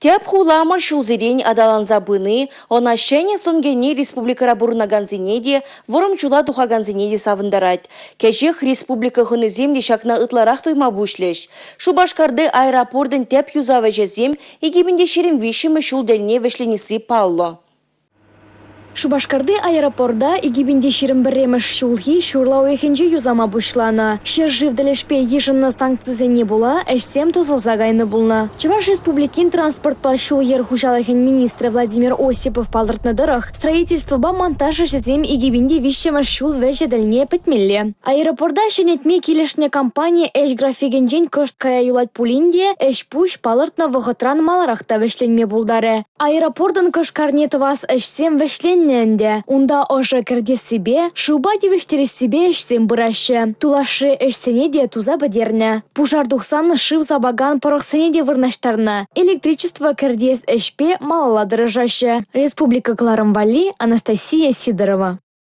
Тяп хулама шулзирень адаланза быны, она шене сонгени республикара бурнаганзинеде, ворым чула савындарать. Кешех республика хыныземде шакна ытларах тойма бушлеш. Шубашкарды аэропордын тяп юзава жезем, егибінде шерім вишімі шулдельне вешленесі палло. Шубашкарды аэропорда игибинде ширим біреміш шулхи шурлау ехенже юзама бушлана. Шер живділешпе ешінна санкцизене була, әшсем тозылза гайны булна. Чуваш республикин транспорт па шул ер хужалахен министр Владимир Осипов палыртны дырах, строительство ба монтажа жезем игибинде вишчема шул вәже дәлне петмелле. Аэропорда шенетме килешне компания әш графигенжен кышт кая юлать пулинде, әш пуш палыртна вғытран маларақта вешленме булдары. Аэропордан кыш карнетовас әшсем вешлен Енненде, унда ожы кірде себе, шуба девештері себе әшсен бұрашы. Тулашы әшсене де туза бәдерні. Пужар дұқсан шыв забаган порықсене де вырнаштарны. Электричество кірдес әшпе малала дырыжашы. Республика Кларымвали Анастасия Сидорова.